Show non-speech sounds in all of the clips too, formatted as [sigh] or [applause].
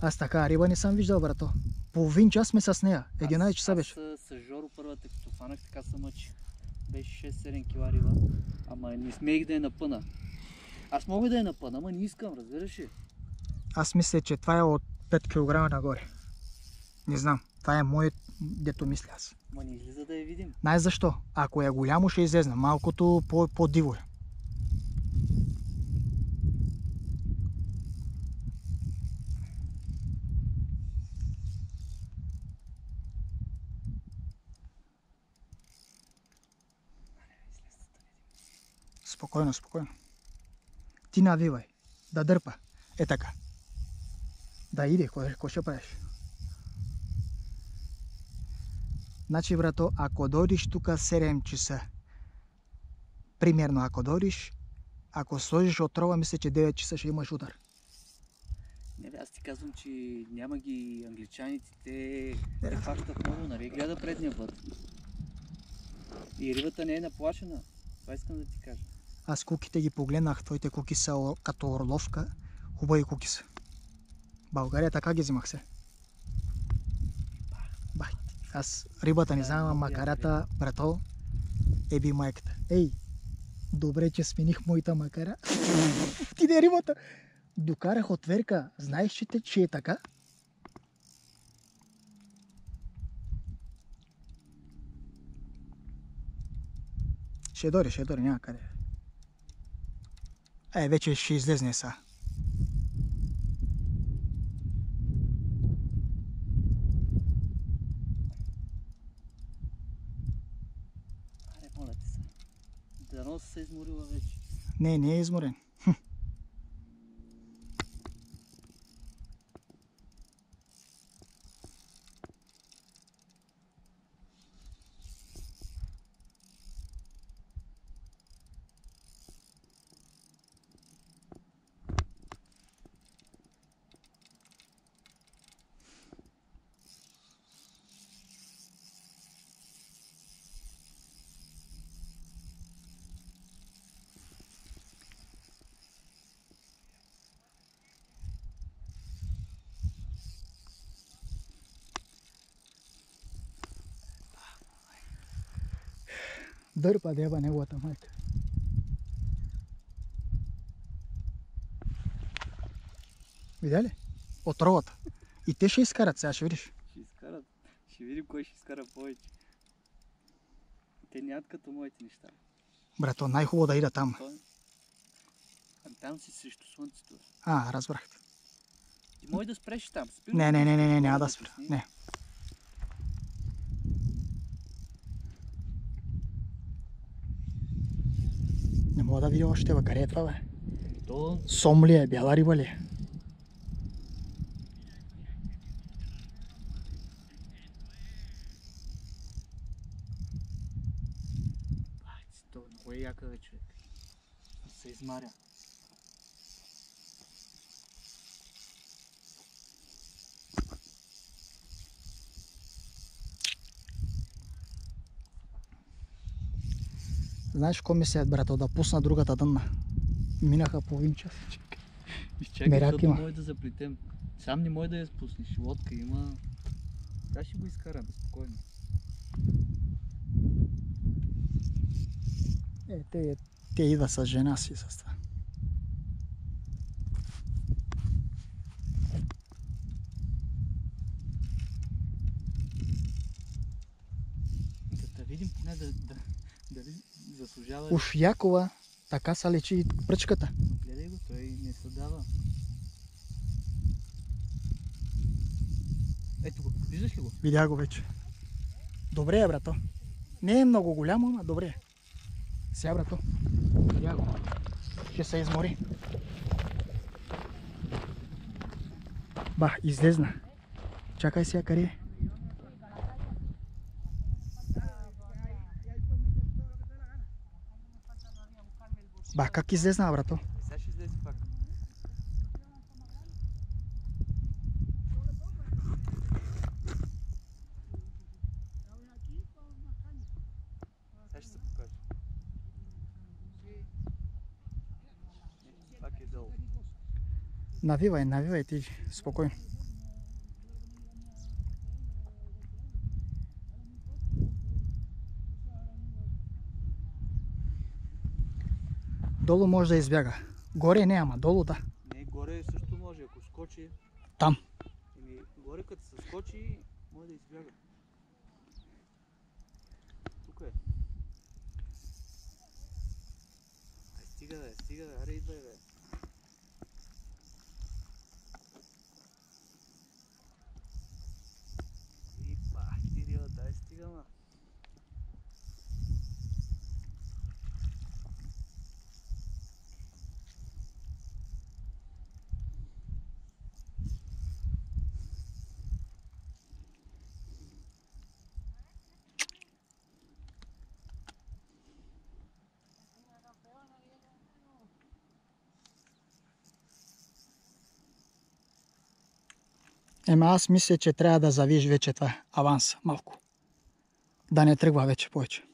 Аз така риба не съм виждал, брато. Половин час сме с нея. 11 часа беше. Аз с Жоро първата, като фанах, така се мъчих. Беше 6-7 кила риба. Ама не смех да я напъна. Аз мога да я напъна, ама не искам, разбираш ли? Аз мисля, че това е от 5 кг нагоре. Не знам. Това е моят, дето мисля аз. Ма не излиза да я видим. Знаеш защо? Ако е голямо, ще излезна. Малкото по- по-диво е. Спокойно, спокойно. Ти навивай. Да дърпа. Е така. Да иде, кой, кой ще правиш? Значи, брато, ако дойдеш тук 7 часа, примерно ако дойдеш, ако сложиш отрова, мисля, че 9 часа ще имаш удар. Не, бе, аз ти казвам, че няма ги англичаните, те те фащат много, нали? Гледа предния път. И рибата не е наплашена. Това искам да ти кажа. Аз куките ги погледнах, твоите куки са като орловка, хубави куки са. България така ги взимах се. Бай. Аз рибата не знам, а макарата, брато, е би майката. Ей, добре, че смених моята макара. [laughs] Ти не е рибата. Докарах отверка. Знаеш, че, те, че е така? Ще дойде, ще дойде, няма къде. Е, вече ще излезне са. Аре, моля ти се. Дано се изморила вече. Не, не е изморен. Хм. Дърпа дева неговата майка. Видя ли? Отровата. И те ще изкарат сега, ще видиш. Ще изкарат. Ще видим кой ще изкара повече. Те нямат като моите неща. Брато, най-хубаво да ида там. Ами там си срещу слънцето. А, разбрах. Ти може да спреш там. Спирай Не, не, не, не, не, няма да спра. Не. Не мога да видя още, бе. Къде е това, бе? То Сом ли е? Бяла риба ли е? Ай, си, то много е яка бе, човек. Се измаря. Знаеш, какво мислят, брато, да пусна другата дънна. Минаха половин час. Изчакай, защото има. може да заплетем. Сам не може да я спуснеш. Лодка има. Сега ще го изкарам, спокойно. Е, те, те идва с жена си с това. Да, да видим поне да, да, дали заслужава. Уж Якова, така са лечи пръчката. Но гледай го, той не се дава. Ето го, виждаш ли го? Видя го вече. Добре е, брато. Не е много голямо, ама добре е. Сега, брато. Видя го. Ще се измори. Ба, излезна. Чакай сега къде е. Ба, как излезна, брато? Сега ще излезе пак. Сега ще се покажа. Ето, Пак е долу. Навивай, навивай ти, спокойно. Долу може да избяга. Горе не, ама долу да. Не, горе също може, ако скочи. Там. Еми, горе като се скочи, може да избяга. Тук е. Ай, стига да е, стига да е, аре идвай бе. И бах, ти рила, дай стига ма. Ема аз мисля, че трябва да завиш вече това аванс малко. Да не тръгва вече повече.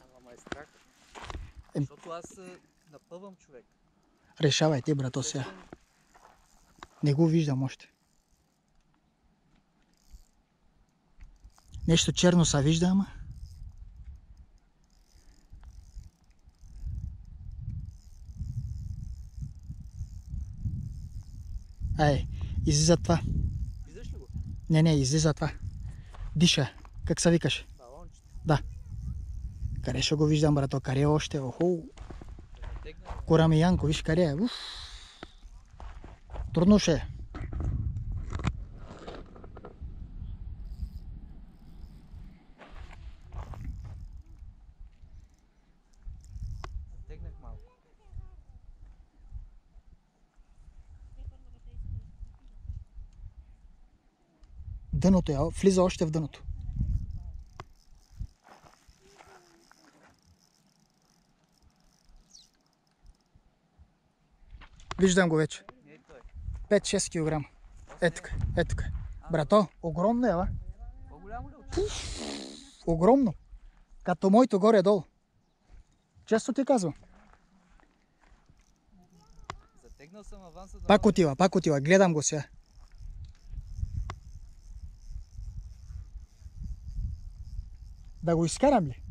Ама ма е страх. Ем. Защото аз а, напъвам човек. Решавай ти, брато, сега. Не го виждам още. Нещо черно се вижда, ама. Ай, излиза това. Виждаш ли го? Не, не, излиза това. Диша. Как се викаш? Балончето. Къде ще го виждам, брато? Къде е още? Охо, Тегна. Кора ми Янко, виж къде е. Уф. Трудно ще е. Тегнах малко. Дъното е, влиза още в дъното. Виждам го вече. Не е той. 5-6 кг. Е тук, е тук. Брато, огромно е, е очи? Огромно. Като моето горе-долу. Често ти казвам. Пак отива, пак отива. Гледам го сега. Да го изкарам ли?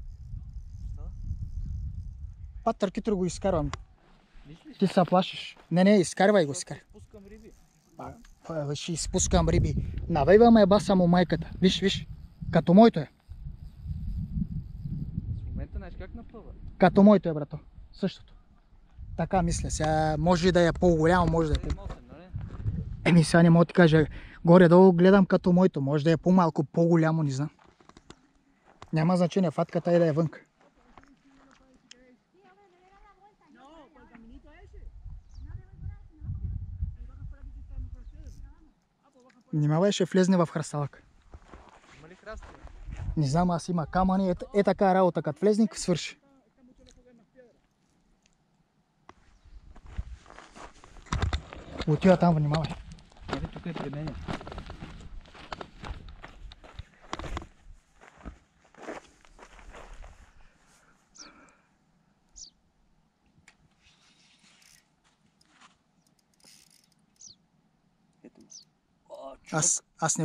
Патър китро го изкарвам. Ти се плашиш. Не, не, изкарвай го, изкарвай. Ще изпускам риби. Навейваме е баса му майката. Виж, виж. Като моето е. В момента знаеш как напъва. Като моето е, брато. Същото. Така мисля. Сега може да е по-голямо, може да е по... 7-8, нали? Еми сега не мога да ти кажа. Горе-долу гледам като моето. Може да е по-малко, по-голямо, не знам. Няма значение. Фатката е да е вънка. Внимавай, ще влезне в храсталък. Има ли храсти? Не знам, аз има камъни. Е, е така работа, като влезник, свърши. Отива там, внимавай. Нали тук е при мен. Ето му. О, Аз, аз не